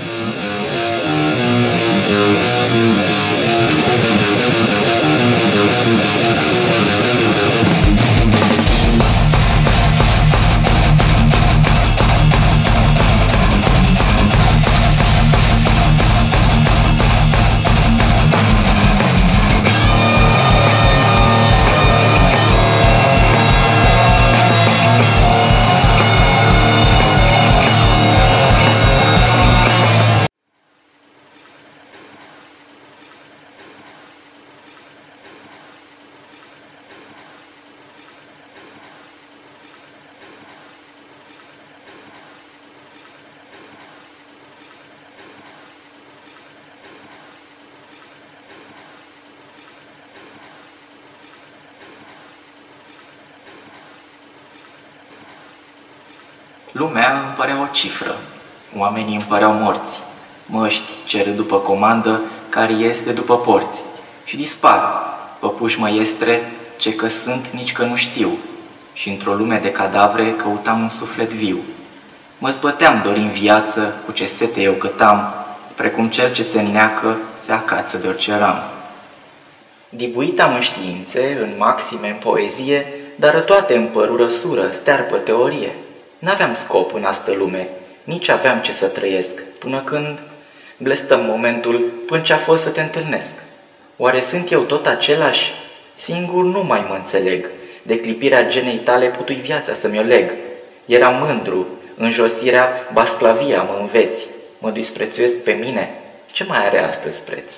Thank you. Lumea îmi părea o cifră, oamenii îmi păreau morți, măști ce râd după comandă, care este după porți și dispar, păpuși măiestre, ce că sunt, nici că nu știu, și într-o lume de cadavre căutam un suflet viu. Mă zbăteam dorin viață cu ce sete eu cătam, precum cel ce se neacă, se acață de orice ram. Dibuit am în științe, în maxime, în poezie, dar toate îmi părură sură, stearpă teorie. N-aveam scop în astă lume, nici aveam ce să trăiesc, până când blestăm momentul până ce a fost să te întâlnesc. Oare sunt eu tot același? Singur nu mai mă înțeleg. De clipirea genei tale putui viața să-mi o leg. Eram mândru, în josirea basclavia mă înveți. Mă disprețuiesc pe mine, ce mai are astăzi preț?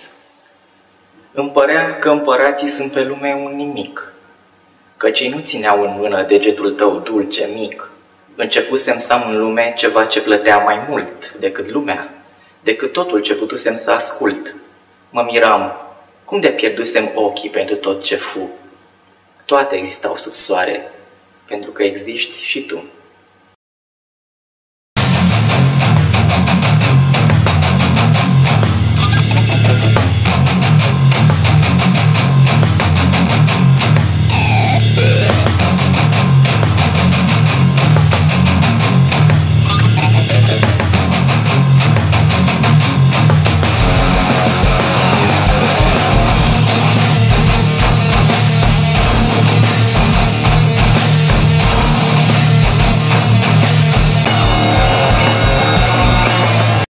Îmi părea că împărații sunt pe lume un nimic, că cei nu țineau în mână degetul tău dulce, mic. Începusem să am în lume ceva ce plătea mai mult decât lumea, decât totul ce putusem să ascult. Mă miram, cum de pierdusem ochii pentru tot ce fu. Toate existau sub soare, pentru că existi și tu.